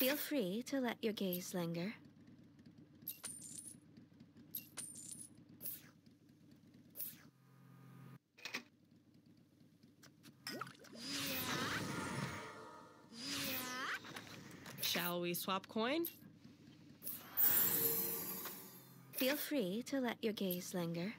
Feel free to let your gaze linger. Shall we swap coin? Feel free to let your gaze linger.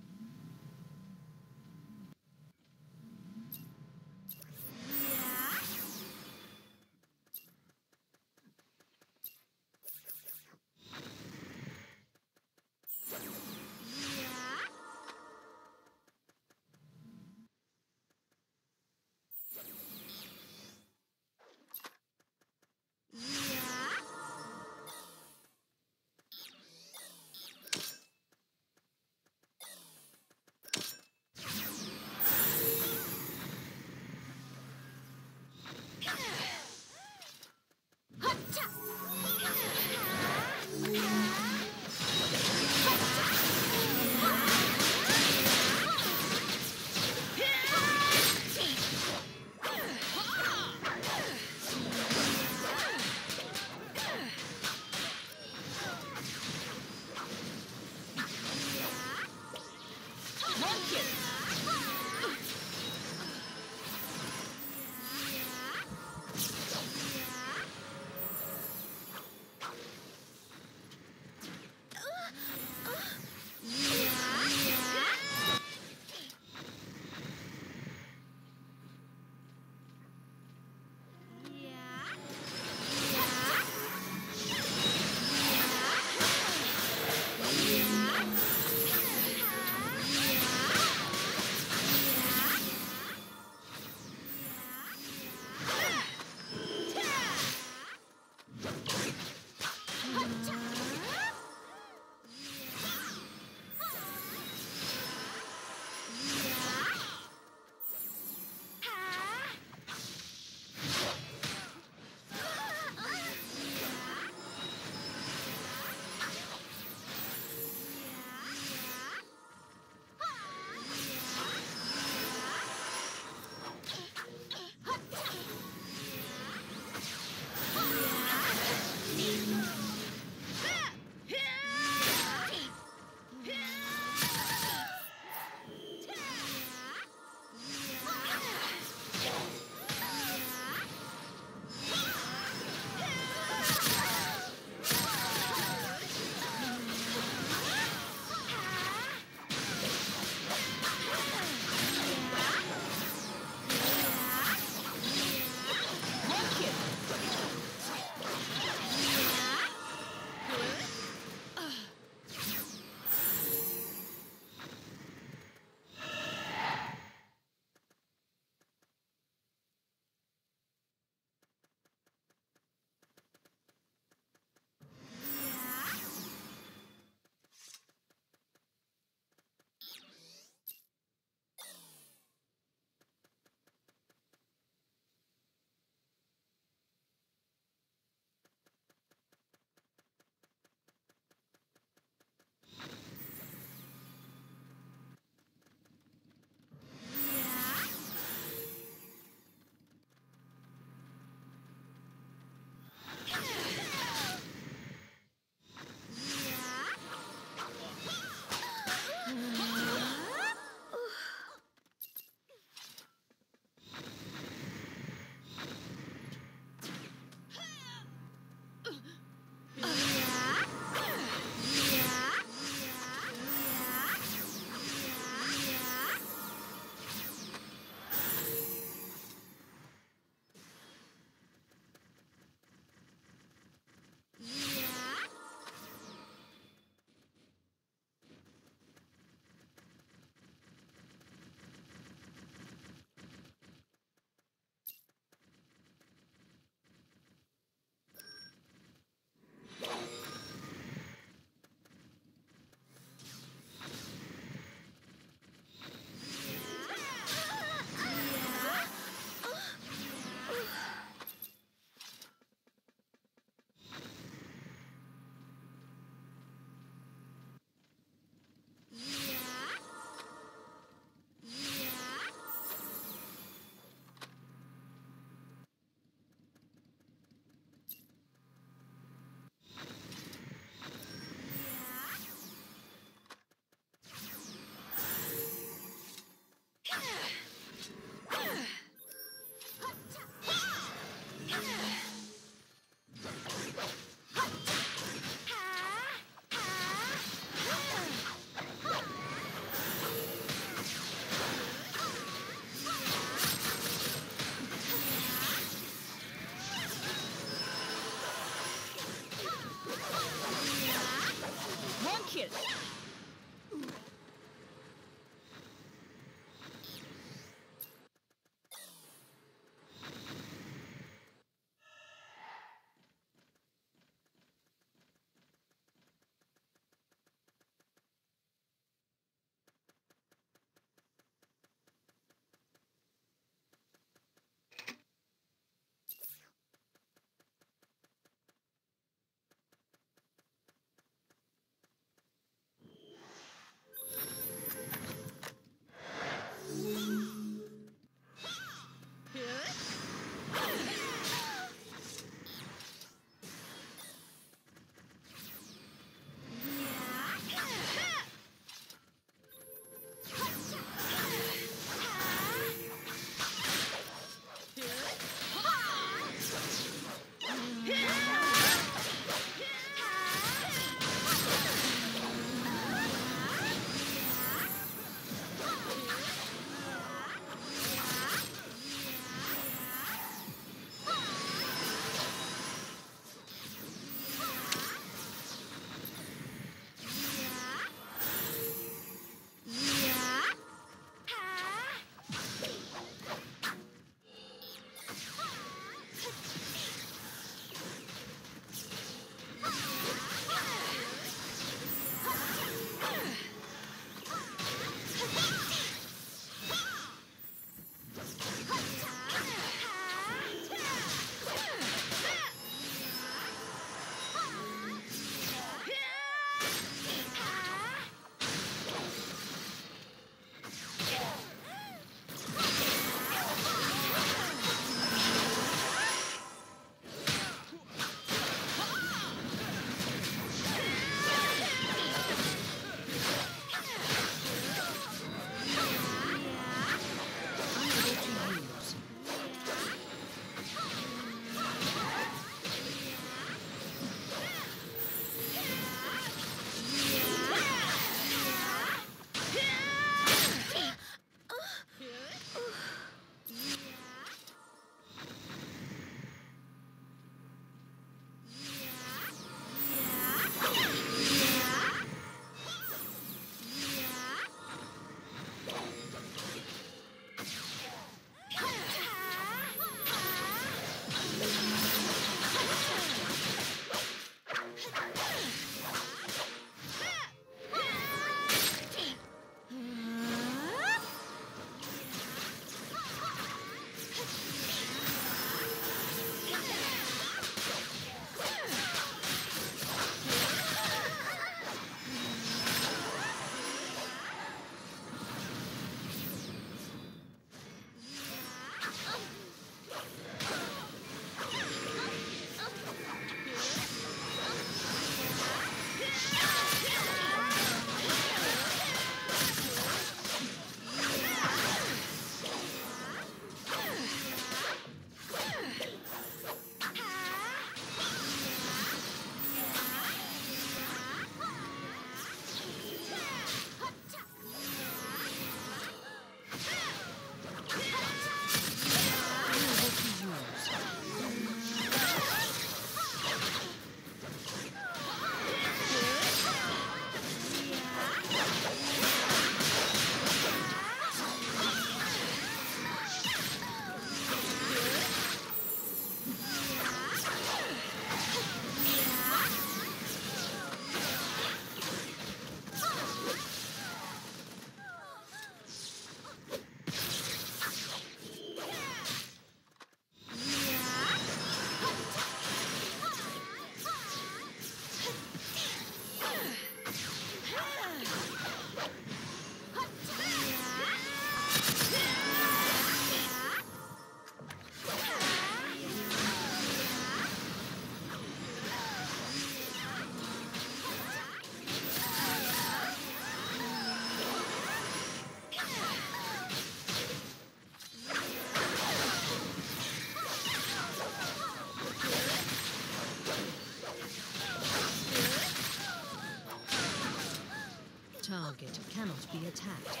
target cannot be attacked.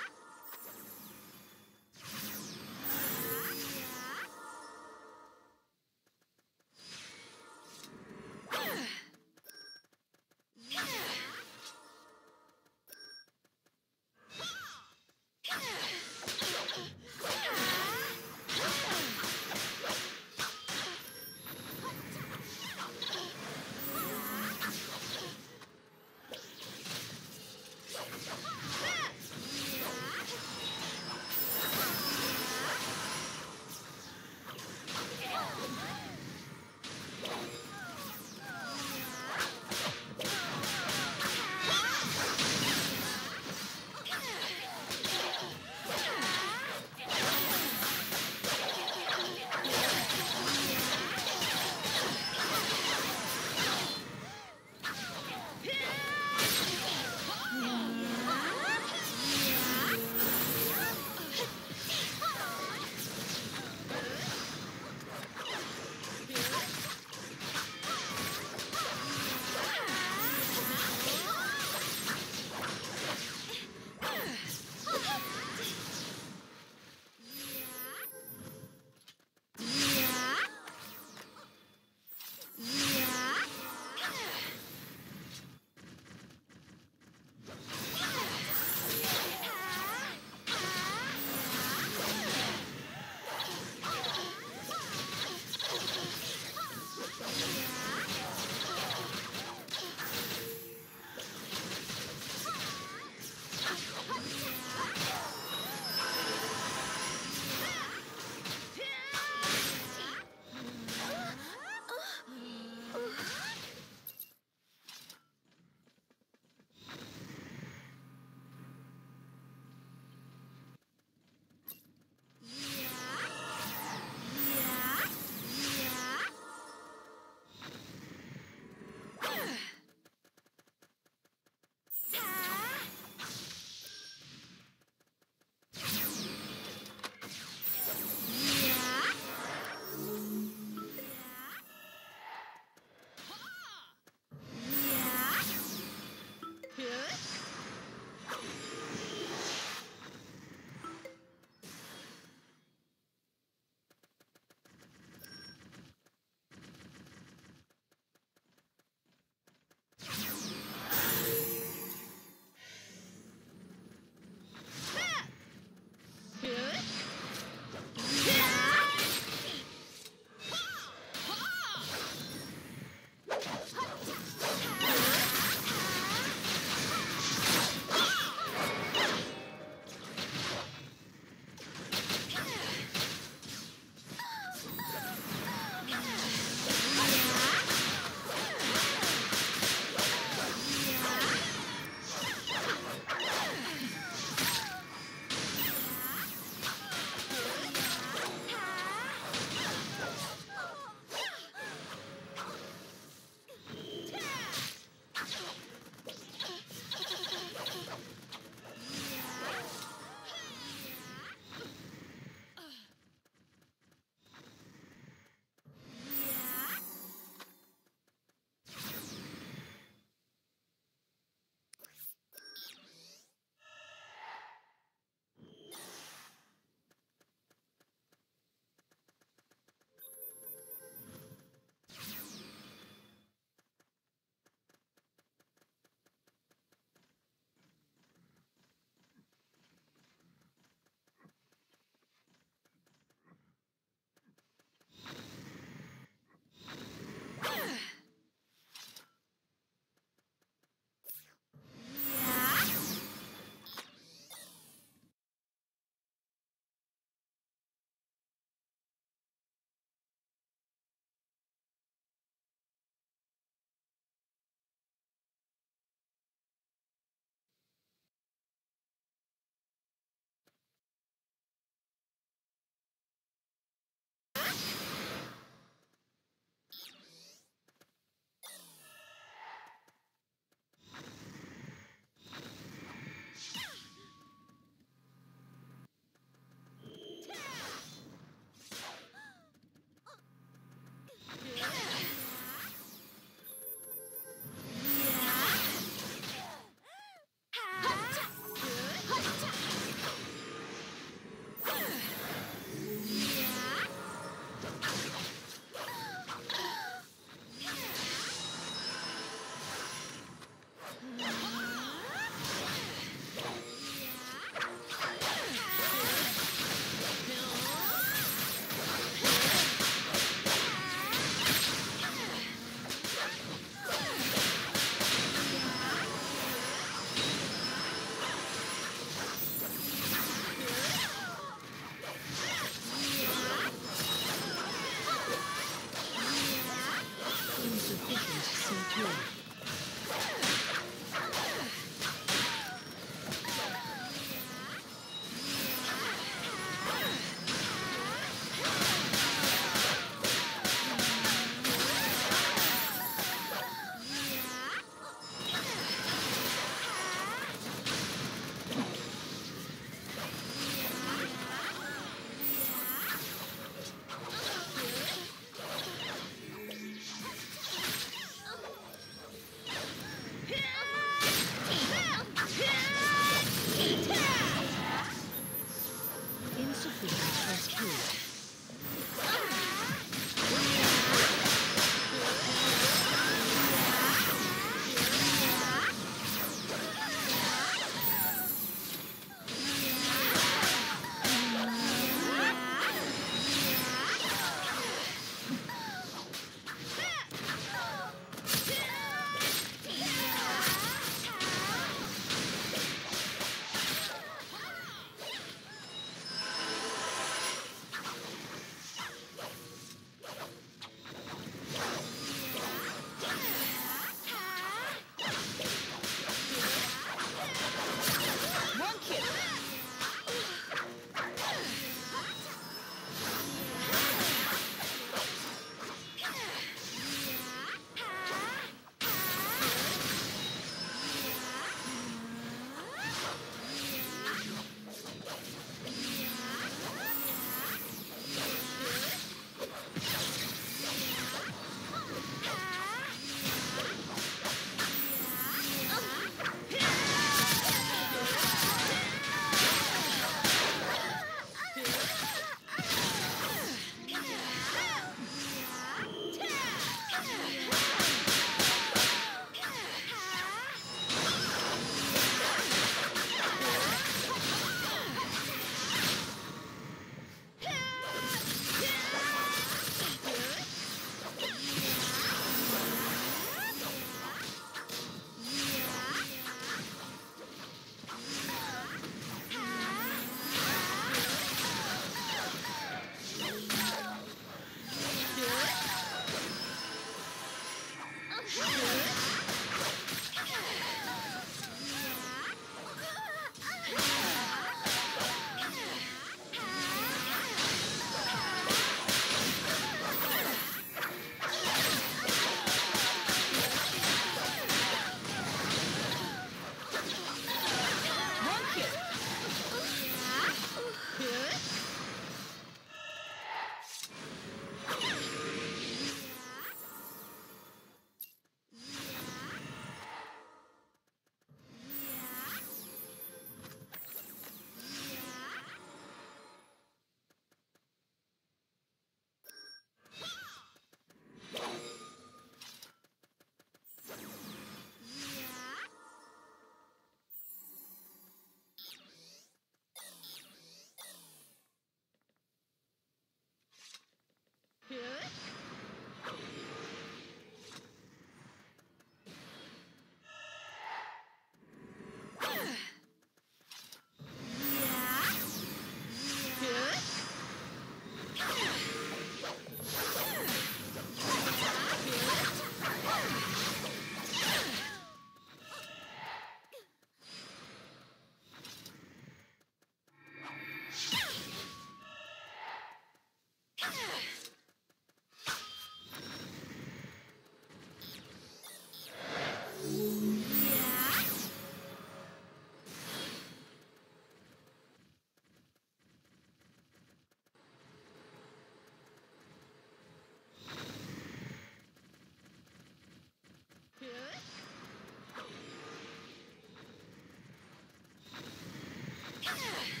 Yeah.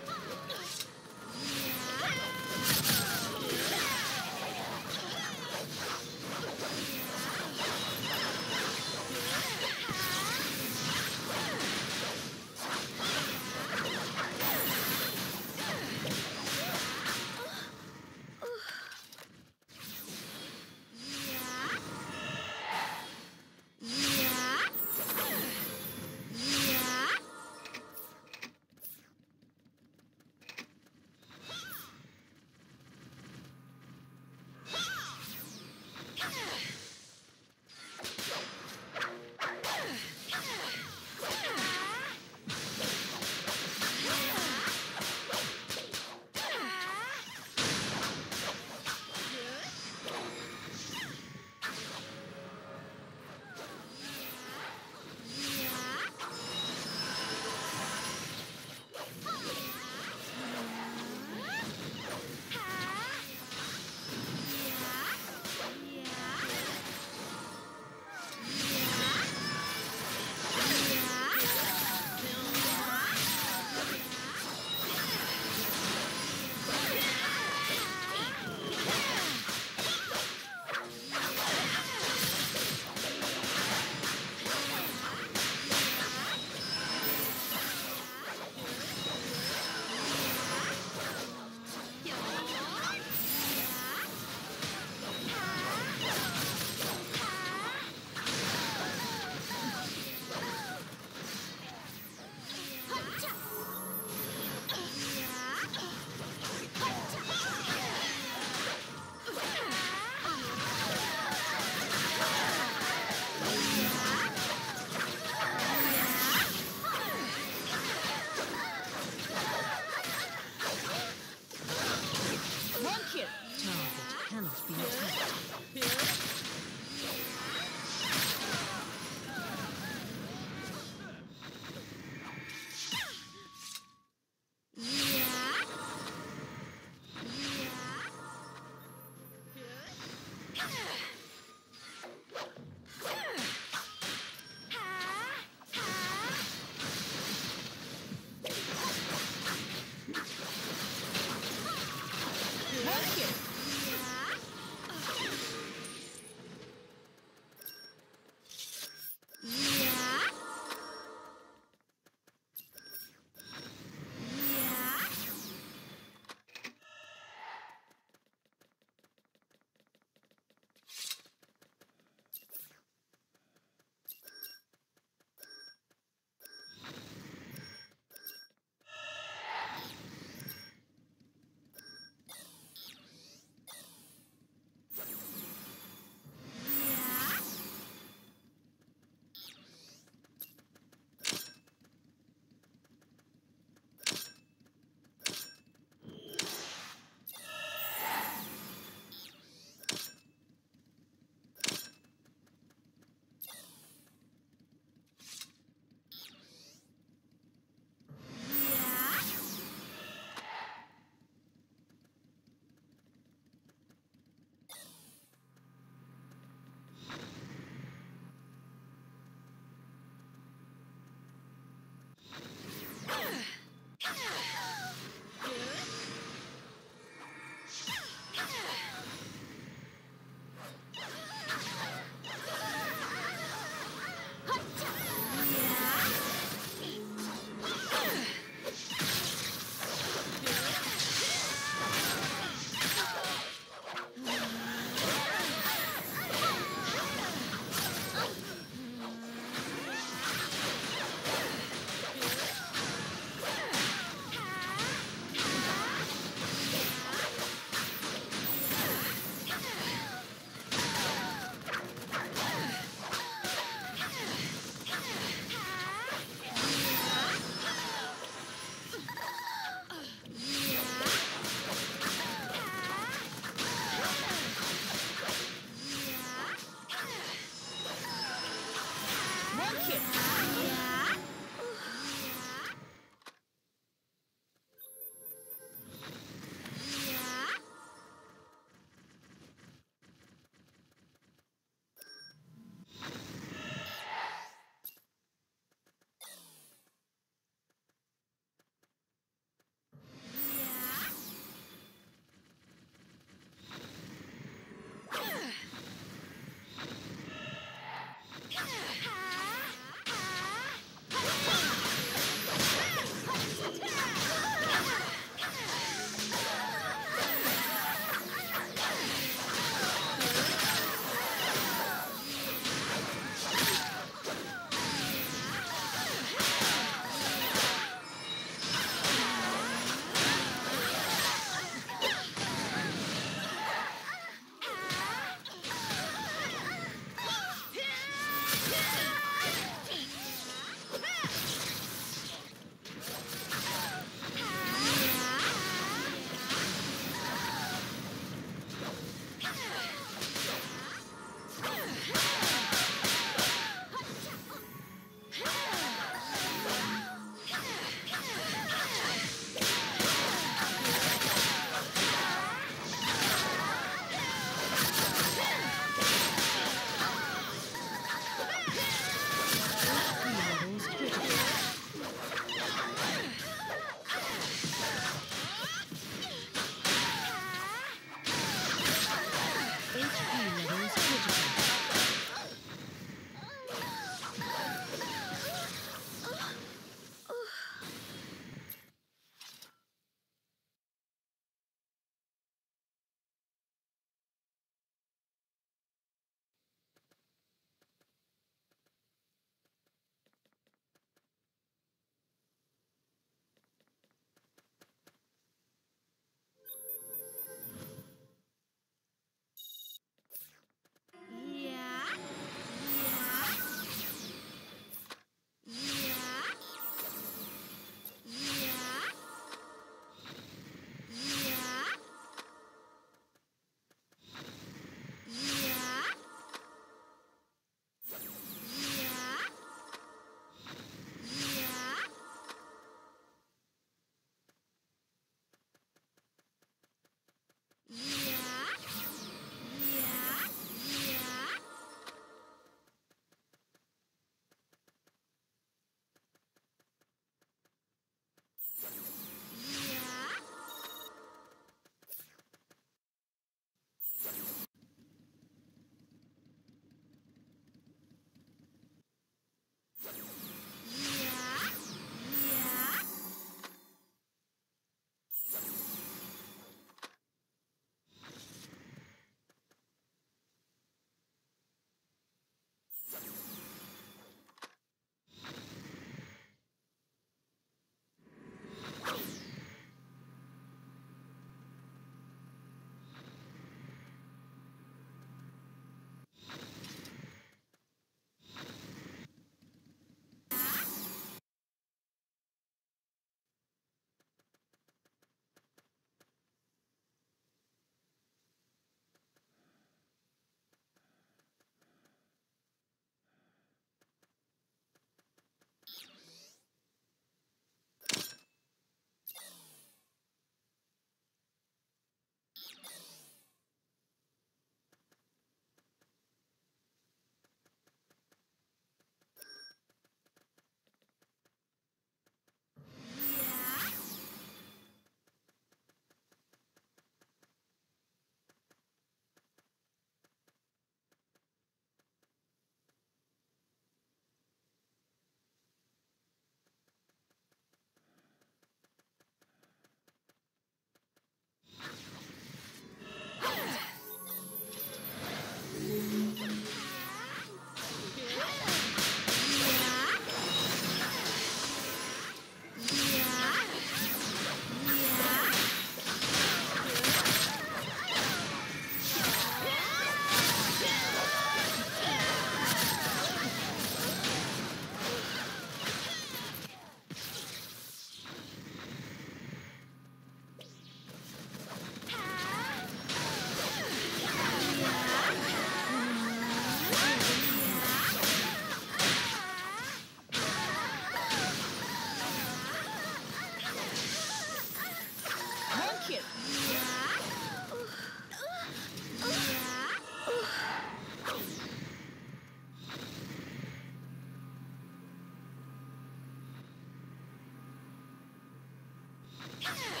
Yeah.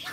Yeah.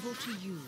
to you.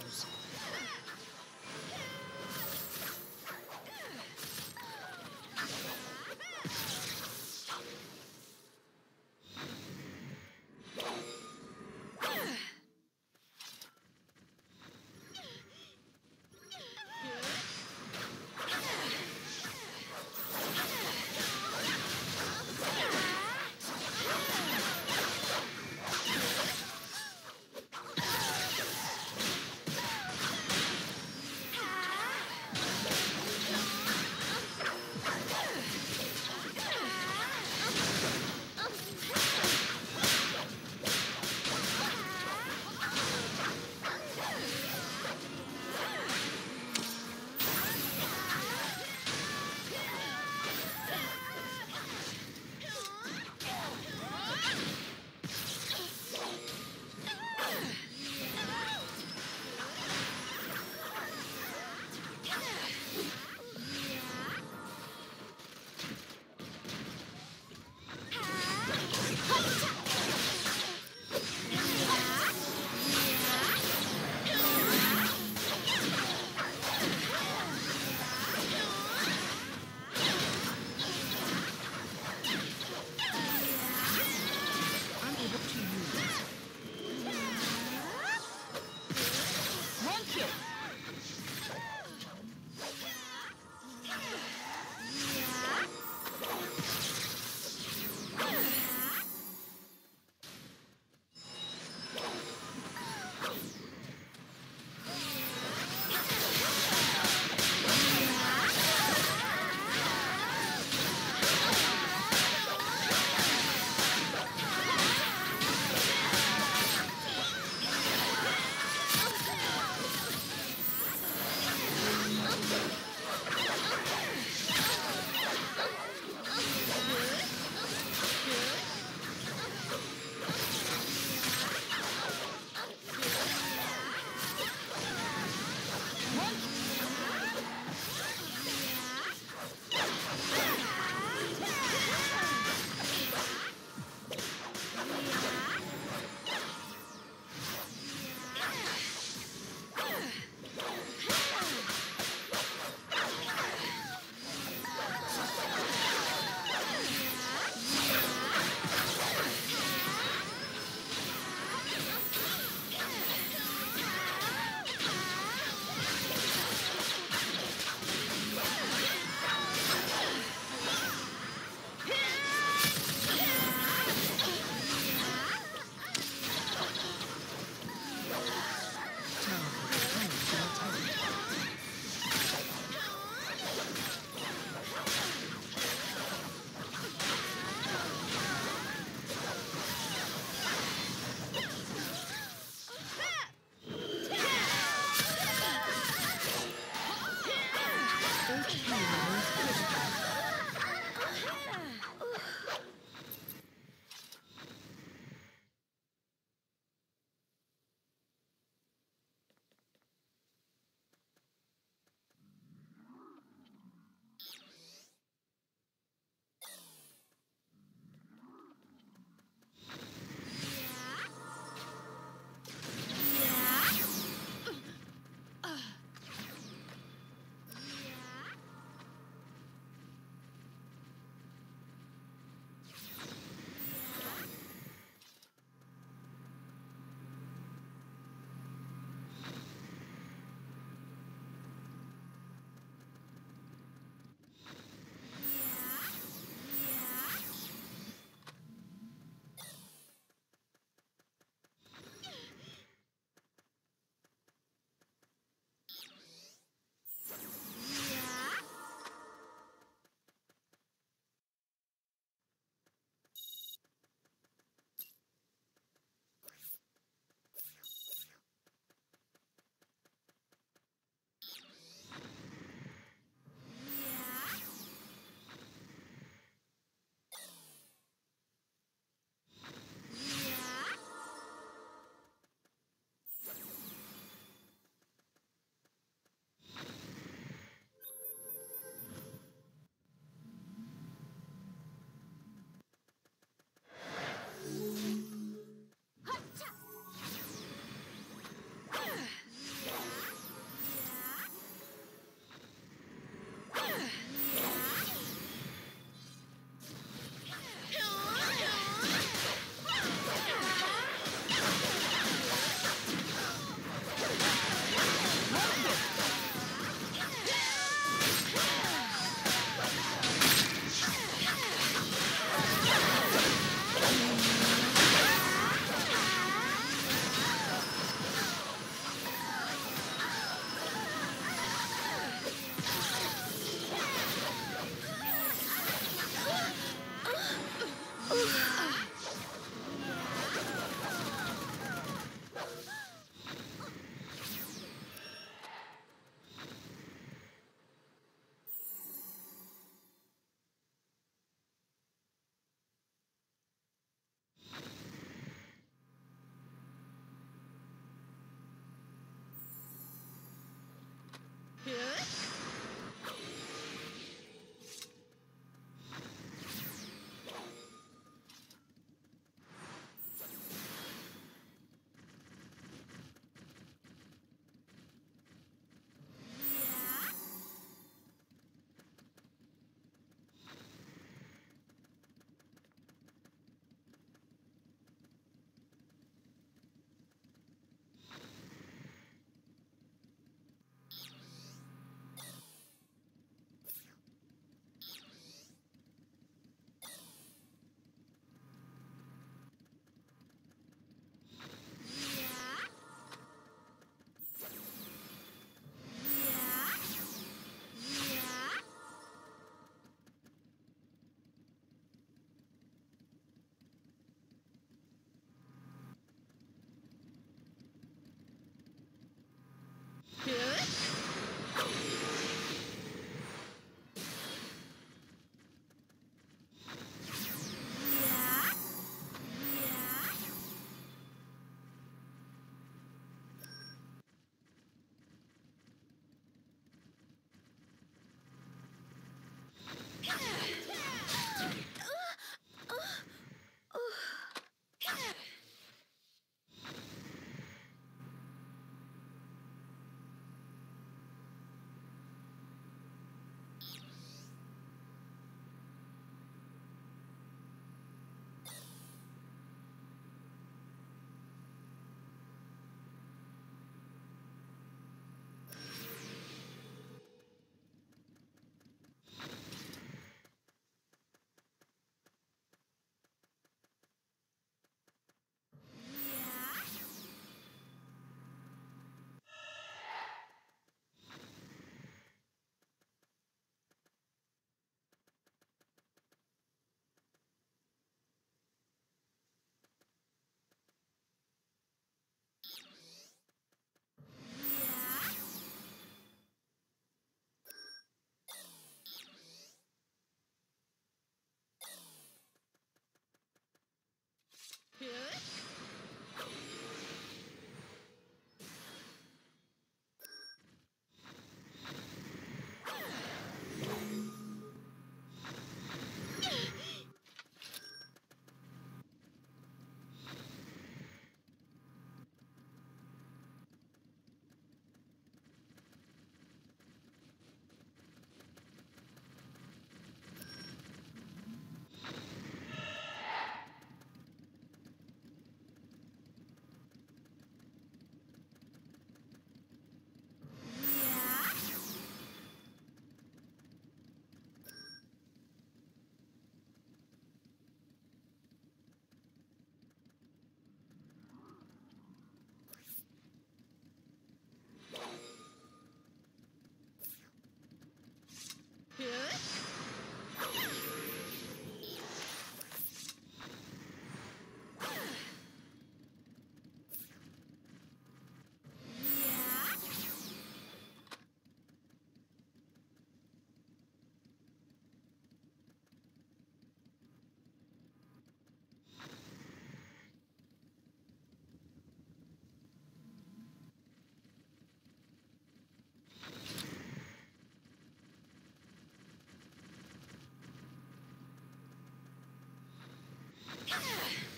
Unable to use. One kill.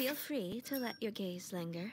Feel free to let your gaze linger.